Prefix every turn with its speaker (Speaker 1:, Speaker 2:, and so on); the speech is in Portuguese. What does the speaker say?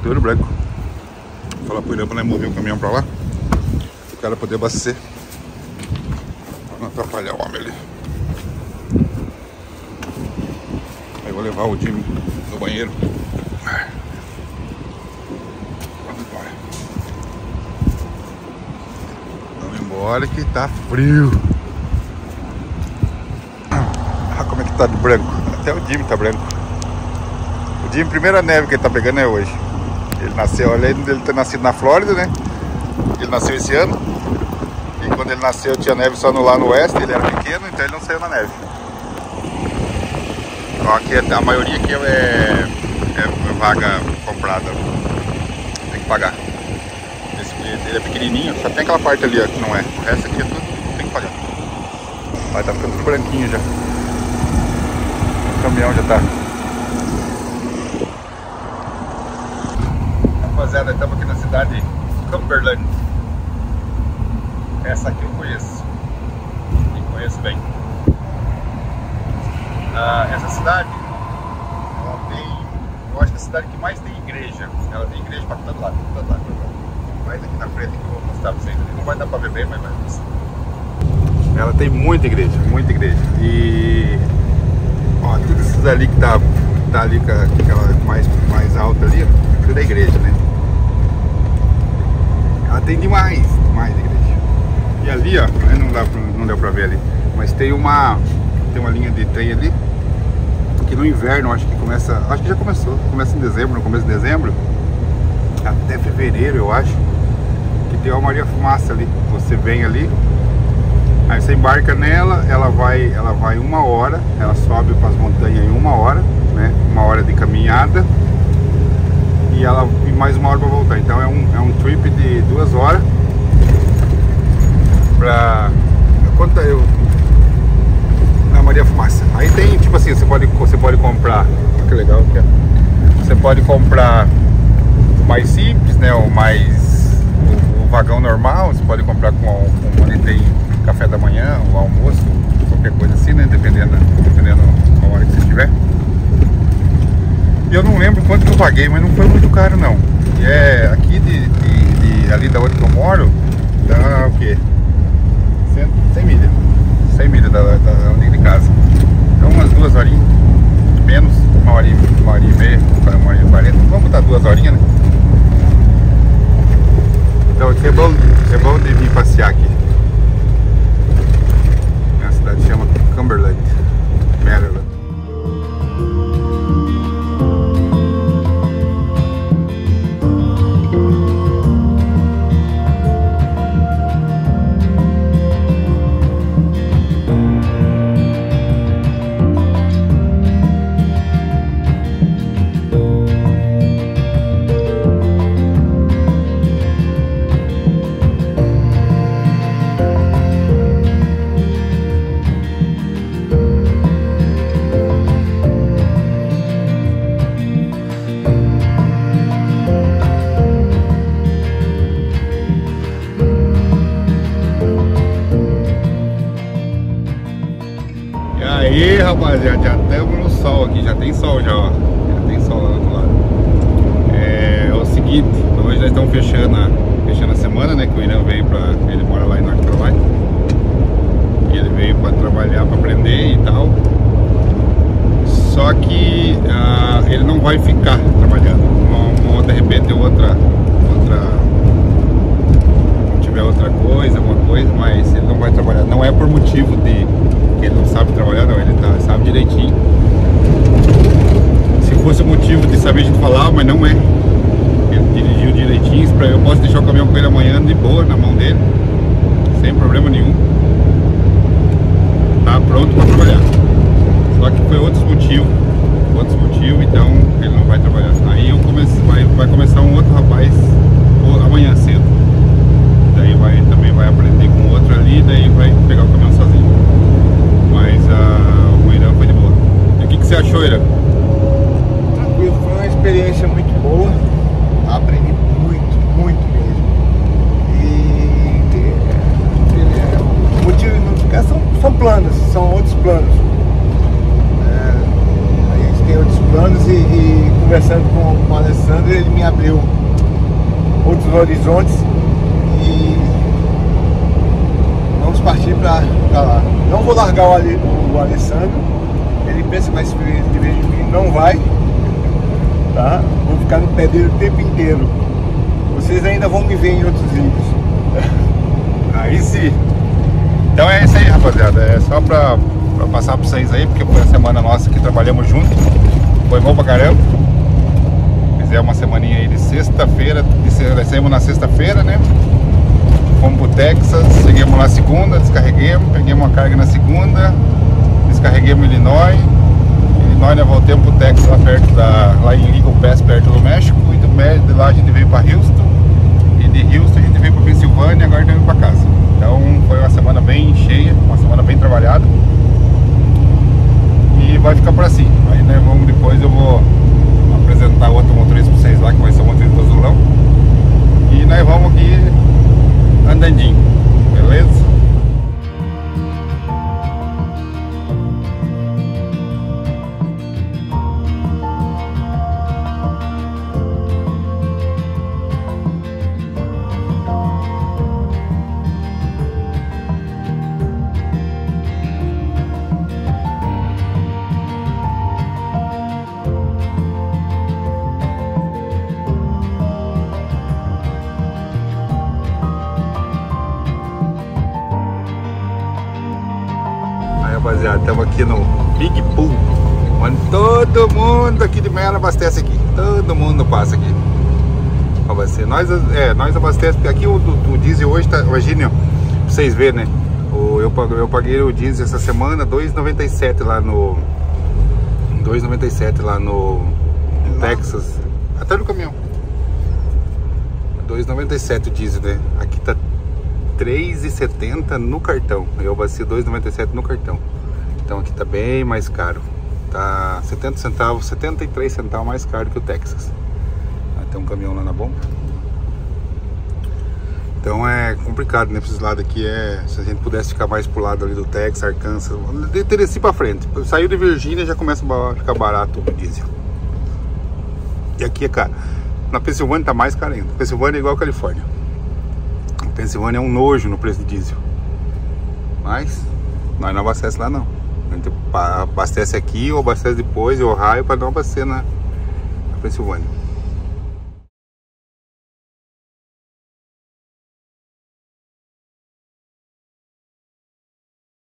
Speaker 1: Tá tudo branco. Falar pro Irã pra mover o caminhão pra lá. O cara poder abastecer. Pra não atrapalhar o homem ali. Aí vou levar o Jimmy no banheiro. Vamos embora. Vamos embora que tá frio. Ah, como é que tá de branco? Até o Jimmy tá branco. O Jimmy, primeira neve que ele tá pegando é hoje. Ele nasceu, além dele ter nascido na Flórida, né? Ele nasceu esse ano. E quando ele nasceu tinha neve só no, lá no oeste, ele era pequeno, então ele não saiu na neve. Então aqui é, a maioria aqui é, é vaga comprada. Tem que pagar. Ele é pequenininho, só tem aquela parte ali ó, que não é. O resto aqui é tudo tem que pagar. Mas tá ficando tudo branquinho já. O caminhão já tá. Rapaziada, estamos aqui na cidade de Cumberland. Essa aqui eu conheço. E conheço bem. Ah, essa cidade, ela tem, eu acho que é a cidade que mais tem igreja. Ela tem igreja para todo lado, todo lado, todo lado. Mais aqui na frente que eu vou mostrar para vocês. Não vai dar para ver bem, mas vai. Ela tem muita igreja, muita igreja. E ó, tudo isso ali que tá, tá ali com aquela mais, mais alta ali, tudo é igreja, né? Tem demais, demais igreja. E ali, ó, não, dá não deu pra ver ali, mas tem uma tem uma linha de trem ali que no inverno acho que começa, acho que já começou, começa em dezembro, no começo de dezembro até fevereiro eu acho que tem uma Maria Fumaça ali, você vem ali aí você embarca nela, ela vai ela vai uma hora, ela sobe para as montanhas em uma hora, né, uma hora de caminhada e ela e mais uma hora para voltar, então é um, é um trip de duas horas pra quanto eu na Maria Fumaça. Aí tem, tipo assim, você pode, você pode comprar. Olha que legal que é. Você pode comprar o mais simples, né? O mais. O, o vagão normal, você pode comprar com, com onde tem café da manhã, o almoço, qualquer coisa assim, né? Dependendo, dependendo da hora que você estiver. Eu não lembro quanto que eu paguei, mas não foi muito caro não. E é aqui de, de, de ali da onde eu moro, dá o quê? 100, 100 milhas. 100 milhas da, da onde de casa. Então umas duas horinhas, menos, uma e, uma hora e meia, uma hora e quarenta. Vamos botar duas horinhas, né? Então aqui é bom, é bom de vir passear aqui. Aí, rapaziada, já estamos no sol aqui, já tem sol já, ó. Já tem sol lá do outro lado. É, é o seguinte, hoje nós estamos fechando a, fechando a semana, né? Que o Irã veio pra. Ele mora lá em North Carolina. E ele veio pra trabalhar, pra aprender e tal. Só que ah, ele não vai ficar trabalhando. Uma, uma, de repente outra. outra outra coisa, alguma coisa, mas ele não vai trabalhar. Não é por motivo de que ele não sabe trabalhar, não, ele tá, sabe direitinho. Se fosse o motivo de saber, a gente falava, mas não é. Ele dirigiu direitinho, eu posso deixar o caminhão com ele amanhã de boa na mão dele, sem problema nenhum. Tá pronto para trabalhar. Só que foi outros motivos, outros motivos, então ele não vai trabalhar. Aí eu comece, vai, vai começar um outro rapaz amanhã cedo. Daí vai, também vai aprender com outro ali, daí vai pegar o caminhão sozinho. Mas uh, o Irã foi de boa. E o que, que você achou, Irã?
Speaker 2: Tranquilo, foi uma experiência muito boa. Aprendi muito, muito mesmo. E é, o motivo de não ficar são, são planos, são outros planos. É, a gente tem outros planos e, e conversando com, com o Alessandro, ele me abriu horizontes e vamos partir para lá. Não vou largar o, Ale, o, Alessandro, ele pensa mais de vez em mim, não vai, tá? Vou ficar no pé dele o tempo inteiro. Vocês ainda vão me ver em outros vídeos.
Speaker 1: Aí sim. Então é isso aí, rapaziada. É só pra, passar pra vocês aí, porque foi a semana nossa que trabalhamos junto. Foi bom pra caramba. Fizemos uma semaninha aí de sexta-feira. Saímos na sexta-feira, né? Fomos pro Texas, seguimos lá segunda, descarreguemos, peguemos uma carga na segunda, descarreguemos Illinois. Illinois nós voltamos pro Texas lá perto da. lá em Eagle Pass, perto do México, e do, de lá a gente veio para Houston. E de Houston a gente veio para Pensilvânia e agora estamos para casa. Então foi uma semana bem cheia, uma semana bem trabalhada. E vai ficar por assim. Aí né, vamos depois eu vou apresentar outro motorista para vocês lá, que vai ser o motorista Azulão. E nós vamos aqui andandinho, beleza? Rapaziada. Estamos aqui no Big Pool. Onde todo mundo aqui de Mela abastece aqui. Todo mundo passa aqui. Abastecer. Nós, é, nós abastecemos, porque aqui o, o, o diesel hoje tá. Imagine, ó, pra vocês verem, né? O, eu, eu paguei o diesel essa semana, 2,97 lá no. 2,97 lá no, no Texas. Até no caminhão. 2,97 o diesel, né? Aqui tá 3,70 no cartão. Eu abasteci 2,97 no cartão. Então aqui tá bem mais caro. Tá 70 centavos, 73 centavos mais caro que o Texas. Tem um caminhão lá na bomba. Então é complicado, né? Pra esses lados aqui é. Se a gente pudesse ficar mais pro lado ali do Texas, Arkansas, de Tennessee pra frente. Saiu de Virgínia já começa a ficar barato o diesel. E aqui é caro. Na Pensilvânia tá mais caro ainda. Pensilvânia é igual a Califórnia. Pensilvânia é um nojo no preço de diesel. Mas nós não abastece lá não. A gente abastece aqui ou abastece depois, em Ohio, para não abastecer na, na Pensilvânia.